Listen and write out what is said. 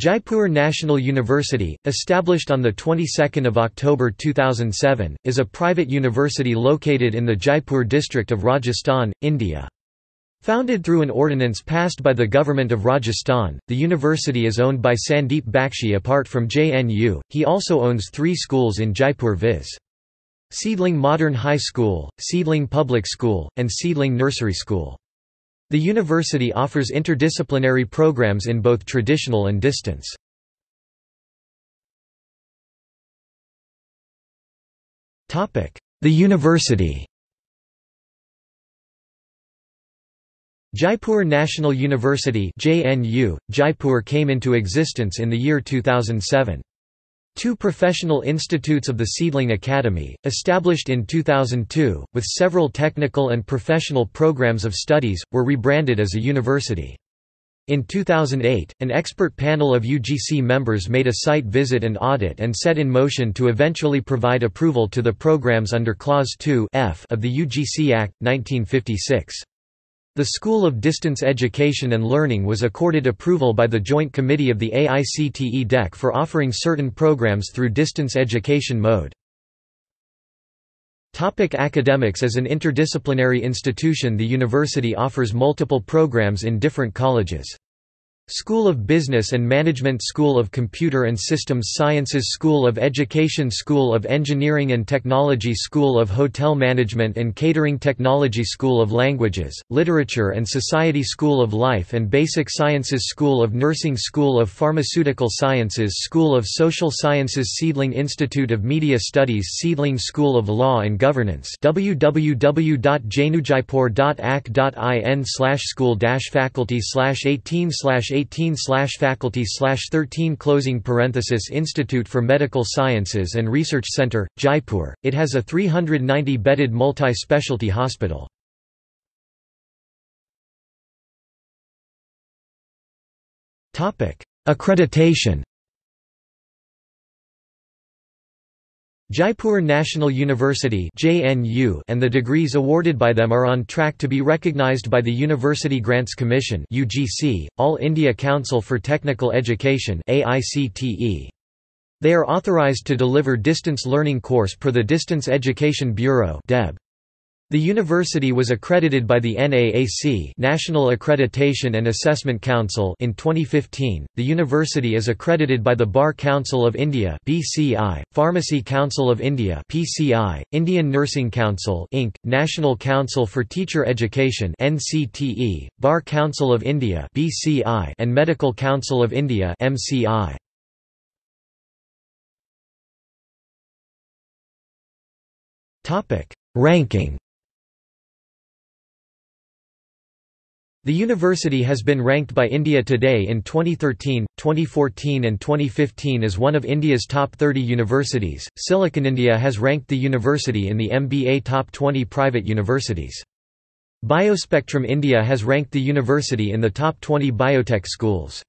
Jaipur National University, established on the 22nd of October 2007, is a private university located in the Jaipur district of Rajasthan, India. Founded through an ordinance passed by the government of Rajasthan, the university is owned by Sandeep Bakshi apart from JNU, he also owns three schools in Jaipur viz. Seedling Modern High School, Seedling Public School, and Seedling Nursery School. The university offers interdisciplinary programs in both traditional and distance. The university Jaipur National University JNU, Jaipur came into existence in the year 2007. Two professional institutes of the Seedling Academy, established in 2002, with several technical and professional programs of studies, were rebranded as a university. In 2008, an expert panel of UGC members made a site visit and audit and set in motion to eventually provide approval to the programs under Clause 2 F of the UGC Act, 1956. The School of Distance Education and Learning was accorded approval by the Joint Committee of the AICTE DEC for offering certain programs through distance education mode. Topic academics As an interdisciplinary institution the university offers multiple programs in different colleges. School of Business and Management School of Computer and Systems Sciences School of Education School of Engineering and Technology School of Hotel Management and Catering Technology School of Languages, Literature and Society School of Life and Basic Sciences School of Nursing School of Pharmaceutical Sciences School of Social Sciences Seedling Institute of Media Studies Seedling School of Law and Governance www.jnujaipur.ac.in school faculty 18 18 faculty 13 closing parenthesis Institute for Medical Sciences and Research Center, Jaipur. It has a 390 bedded multi specialty hospital. Accreditation Jaipur National University and the degrees awarded by them are on track to be recognized by the University Grants Commission All India Council for Technical Education. They are authorized to deliver distance learning course per the Distance Education Bureau (DEB). The university was accredited by the NAAC National Accreditation and Assessment Council in 2015. The university is accredited by the Bar Council of India (BCI), Pharmacy Council of India (PCI), Indian Nursing Council (INC), National Council for Teacher Education (NCTE), Bar Council of India (BCI), and Medical Council of India (MCI). Topic: Ranking The university has been ranked by India Today in 2013, 2014 and 2015 as one of India's top 30 universities. Silicon India has ranked the university in the MBA top 20 private universities. Biospectrum India has ranked the university in the top 20 biotech schools.